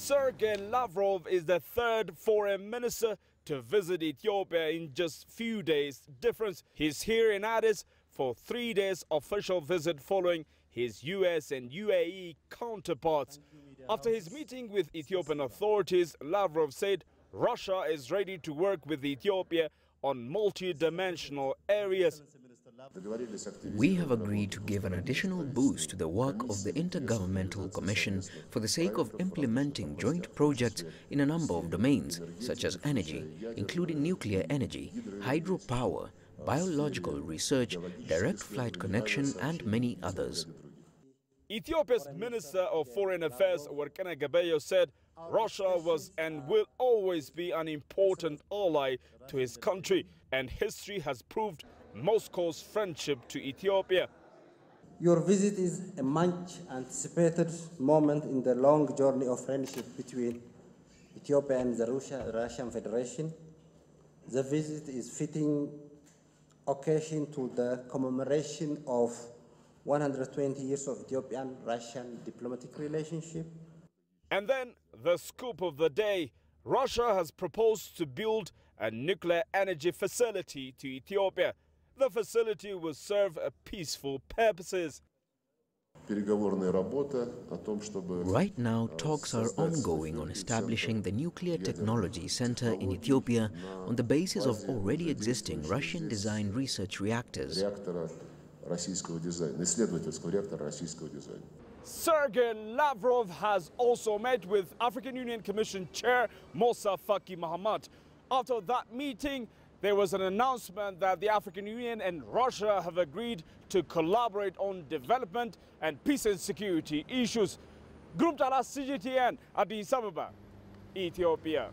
Sergei Lavrov is the third foreign minister to visit Ethiopia in just few days difference. He's here in Addis for three days official visit following his US and UAE counterparts. After his meeting with Ethiopian authorities, Lavrov said Russia is ready to work with Ethiopia on multi-dimensional areas. We have agreed to give an additional boost to the work of the Intergovernmental Commission for the sake of implementing joint projects in a number of domains, such as energy, including nuclear energy, hydropower, biological research, direct flight connection, and many others. Ethiopia's Minister of Foreign Affairs, Workineh Gebeyehu, said Russia was and will always be an important ally to his country, and history has proved Moscow's friendship to Ethiopia. Your visit is a much anticipated moment in the long journey of friendship between Ethiopia and the Russia, Russian Federation. The visit is fitting occasion to the commemoration of 120 years of Ethiopian-Russian diplomatic relationship. And then the scoop of the day, Russia has proposed to build a nuclear energy facility to Ethiopia. The facility will serve peaceful purposes. Right now, talks are ongoing on establishing the Nuclear Technology Center in Ethiopia on the basis of already existing Russian-designed research reactors. Sergei Lavrov has also met with African Union Commission Chair Moussa Faki Mahamat. After that meeting, there was an announcement that the African Union and Russia have agreed to collaborate on development and peace and security issues. Girum Chala CGTN, Addis Ababa, Ethiopia.